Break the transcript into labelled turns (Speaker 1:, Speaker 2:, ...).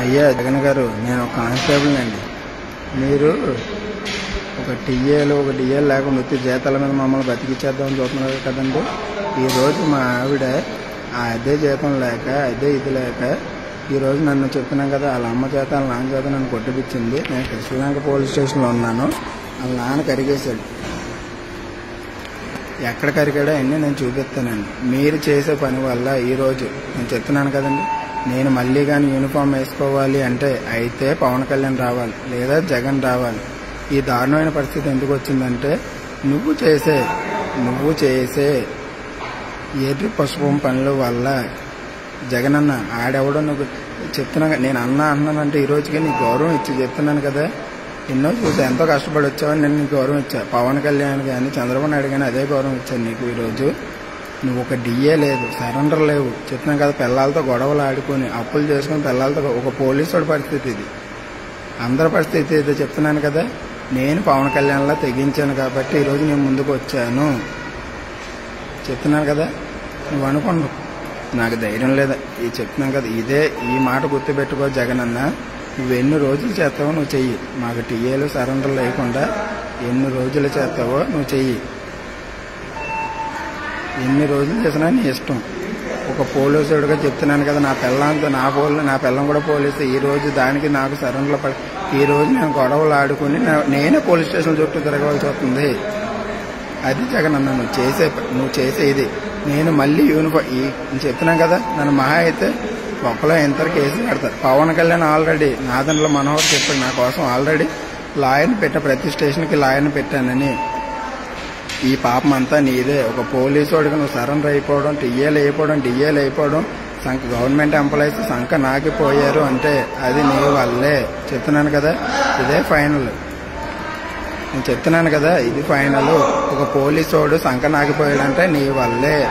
Speaker 1: అయ్యా జగన్ గారు నేను ఒక కానిస్టేబుల్ అండి. మీరు ఒక టీఏలు ఒక డిఏలు లేకుండా వచ్చి జీతాల మీద మమ్మల్ని బతికిచ్చేద్దామని చూస్తున్నారు కదండి. ఈరోజు మా ఆవిడ ఆ అదే జీతం లేక అదే ఇది లేక ఈరోజు నన్ను చెప్తున్నాను కదా వాళ్ళ అమ్మ చేత వాళ్ళ నాన్న చేత నన్ను కొట్టిపించింది నేను కృష్ణలంక పోలీస్ స్టేషన్లో ఉన్నాను. వాళ్ళ నాన్న కరిగేశాడు. ఎక్కడ కరిగాడో అన్నీ నేను చూపిస్తానండి. మీరు చేసే పని వల్ల ఈరోజు నేను చెప్తున్నాను కదండి. నేను మళ్ళీ కానీ యూనిఫామ్ వేసుకోవాలి అంటే అయితే పవన్ కళ్యాణ్ రావాలి లేదా జగన్ రావాలి. ఈ దారుణమైన పరిస్థితి ఎందుకు వచ్చిందంటే నువ్వు చేసే నువ్వు చేసే ఏది పసుపం పనుల వల్ల జగన్ అన్న ఆడెవడో నువ్వు చెప్తున్నా నేను అన్నా అన్నానంటే ఈ రోజుకి నీకు గౌరవం ఇచ్చి చెప్తున్నాను కదా. ఎన్నో చూసా ఎంతో కష్టపడి వచ్చావని నేను నీకు గౌరవం ఇచ్చా. పవన్ కళ్యాణ్ కానీ చంద్రబాబు నాయుడు కానీ అదే గౌరవం ఇచ్చాను నీకు ఈరోజు నువ్వు ఒక డిఏ లేదు సరెండర్ లేవు. చెప్తున్నాను కదా పిల్లలతో గొడవలు ఆడుకొని అప్పులు చేసుకుని పిల్లలతో ఒక పోలీసుడి పరిస్థితి ఇది. అందరి పరిస్థితి ఇది చెప్తున్నాను కదా. నేను పవన్ కళ్యాణ్లా తెగించాను కాబట్టి ఈరోజు నేను ముందుకు వచ్చాను. చెప్తున్నాను కదా. నువ్వు అనుకోండు. నాకు ధైర్యం లేదా? ఇది చెప్తున్నాను కదా. ఇదే ఈ మాట గుర్తుపెట్టుకో జగన్ అన్న నువ్వు ఎన్ని రోజులు చేస్తావో నువ్వు చెయ్యి. మాకు టీఏలు సరెండర్ లేకుండా ఎన్ని రోజులు చేస్తావో నువ్వు చెయ్యి. ఎన్ని రోజులు చేసినా నీ ఇష్టం. ఒక పోలీసుడిగా చెప్తున్నాను కదా నా పిల్లంతో నా పోలీ నా పిల్లం కూడా పోలీసు. ఈ రోజు దానికి నాకు సరెండర్లో పడి ఈ రోజు నేను గొడవలు ఆడుకుని నేనే పోలీస్ స్టేషన్ చుట్టూ తిరగవలసి వస్తుంది. అది జగన్ అన్న నువ్వు చేసే నువ్వు చేసేది నేను మళ్ళీ యూనిఫామ్ నేను చెప్తున్నాను కదా నన్ను మహా అయితే ఒక్కలో ఎంత కేసు పెడతారు. పవన్ కళ్యాణ్ ఆల్రెడీ నాదంలో మనోహర్ చెప్పాడు నా కోసం ఆల్రెడీ. లాయర్ని పెట్టా ప్రతి స్టేషన్కి లాయర్ని పెట్టానని. ఈ పాపం అంతా నీదే. ఒక పోలీసు వాడికి నువ్వు సరెండర్ అయిపోవడం టీఏలు అయిపోవడం డిఏలు అయిపోవడం సంఖ గవర్నమెంట్ ఎంప్లాయీస్ సంఖ నాకిపోయారు అంటే అది నీ వల్లే. చెప్తున్నాను కదా ఇదే ఫైనల్. నేను చెప్తున్నాను కదా ఇది ఫైనల్. ఒక పోలీసు వాడు సంఖ నాకిపోయాడంటే నీ వల్లే.